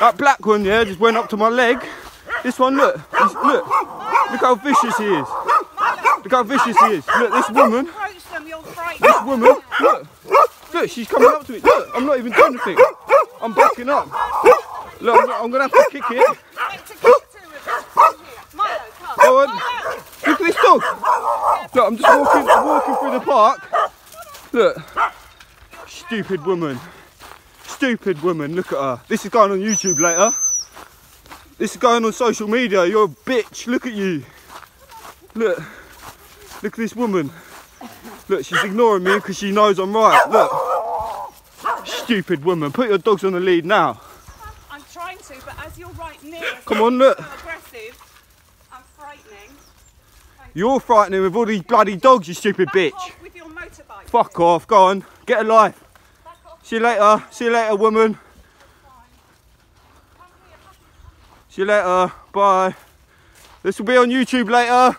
That black one, yeah, just went up to my leg. This one, look, he's, look, look how vicious he is. Look how vicious he is. Look, this woman, this woman, look, look, she's coming up to me. Look, I'm not even doing anything. I'm backing up. Look, I'm, I'm gonna have to kick it. Go on. Look at this dog. Look, I'm just walking, walking through the park. Look, stupid woman. Stupid woman. Look at her. This is going on YouTube later. This is going on social media. You're a bitch. Look at you. Look. Look at this woman. Look, she's ignoring me because she knows I'm right. Look. Stupid woman. Put your dogs on the lead now. I'm trying to, but as you're right near us, Come on, look. aggressive, I'm frightening. You're frightening with all these bloody dogs, you stupid Back bitch. off with your motorbike. Fuck off. Go on. Get a life. See you later. See you later, woman. See you later. Bye. This will be on YouTube later.